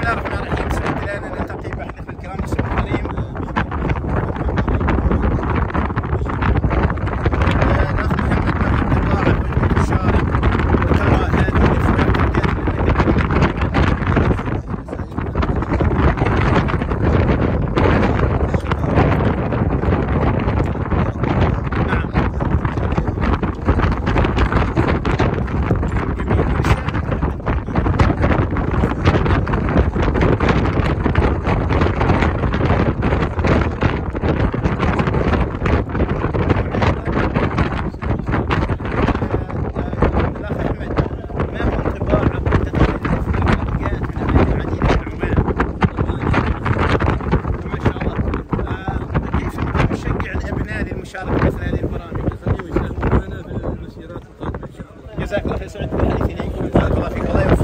بسم الله الرحمن الرحيم سعيد يشارك في مثل هذه البرامج. ويساهم معنا في المسيرات القادمه ان شاء الله جزاك الله خير سعيد بالحديث اليكم بارك الله فيك. الله يوفقك.